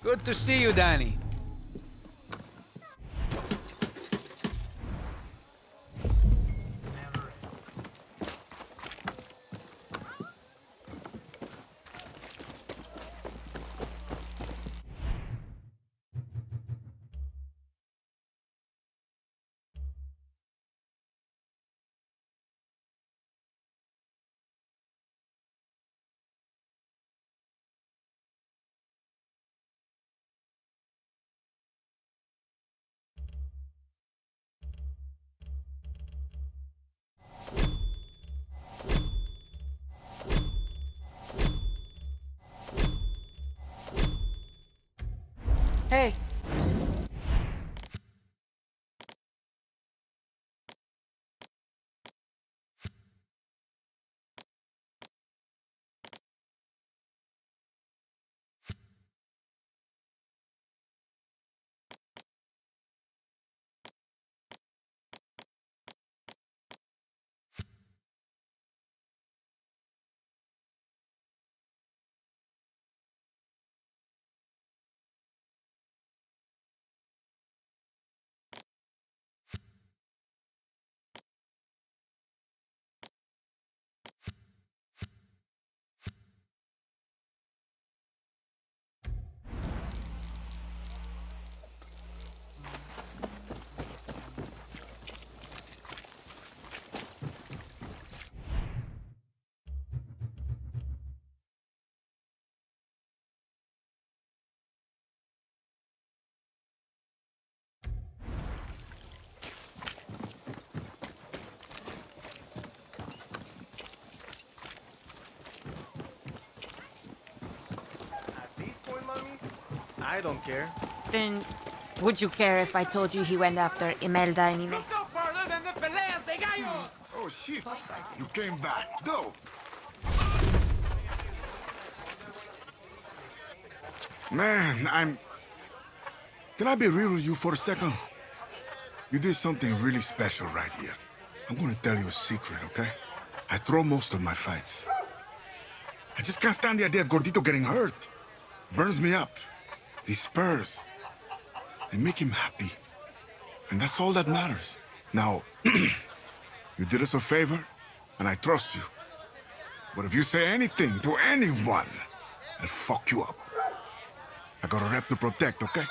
Good to see you, Danny. Hey, mommy, I don't care. Then, would you care if I told you he went after Imelda and Ine? Oh shit! You came back. Go! Man, I'm... Can I be real with you for a second? You did something really special right here. I'm gonna tell you a secret, okay? I throw most of my fights. I just can't stand the idea of Gordito getting hurt. Burns me up. These spurs, they make him happy. And that's all that matters. Now, you did us a favor, and I trust you. But if you say anything to anyone, I'll fuck you up. I got a rep to protect, okay?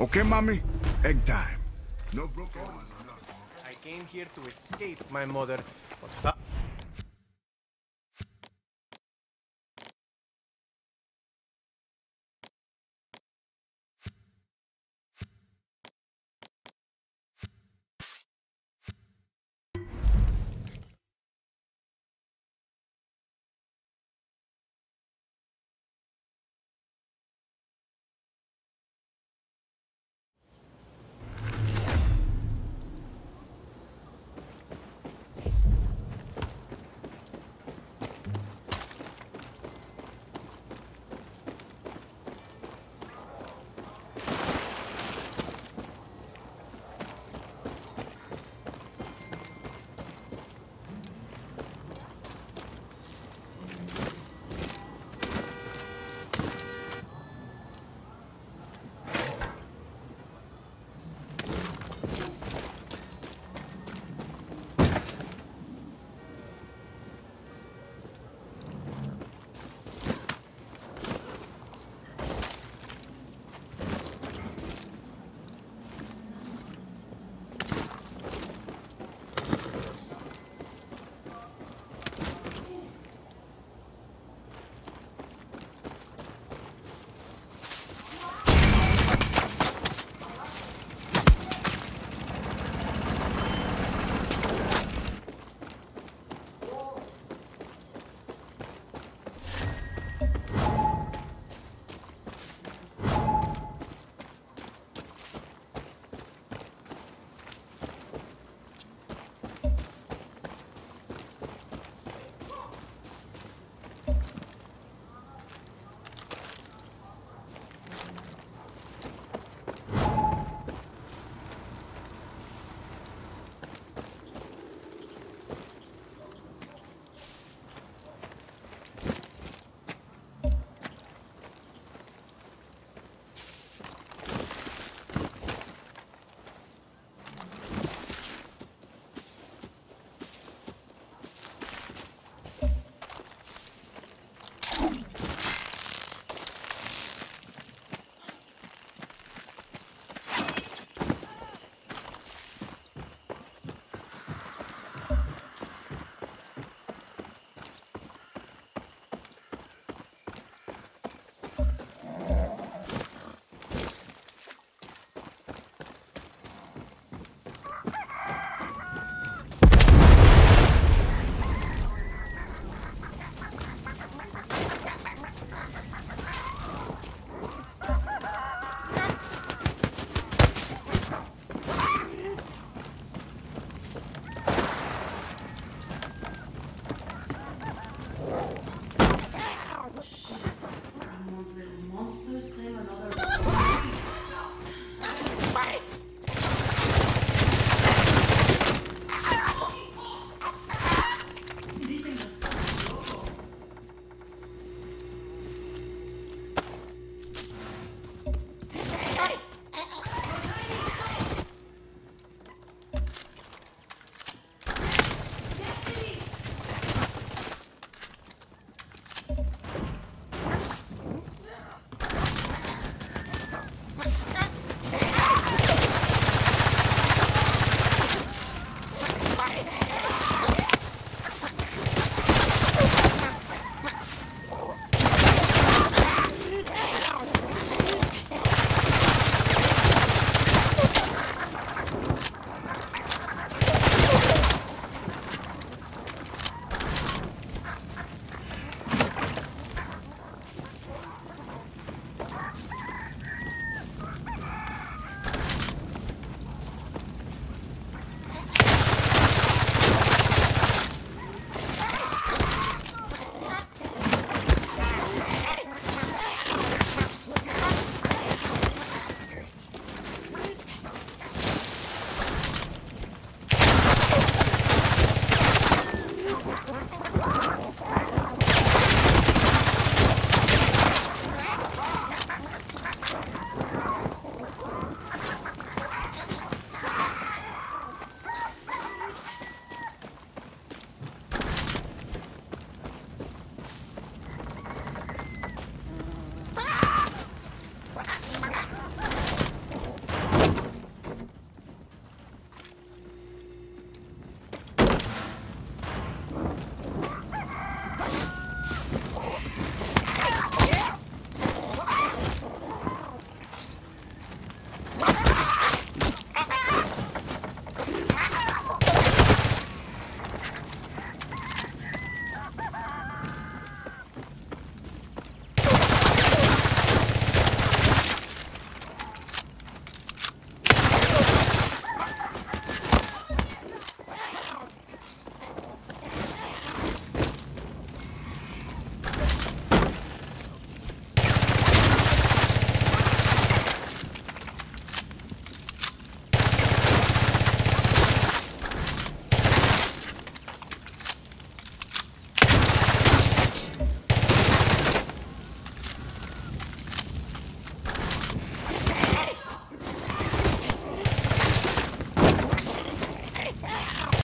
Okay, mommy? Egg time. No broken ones. I came here to escape my mother, but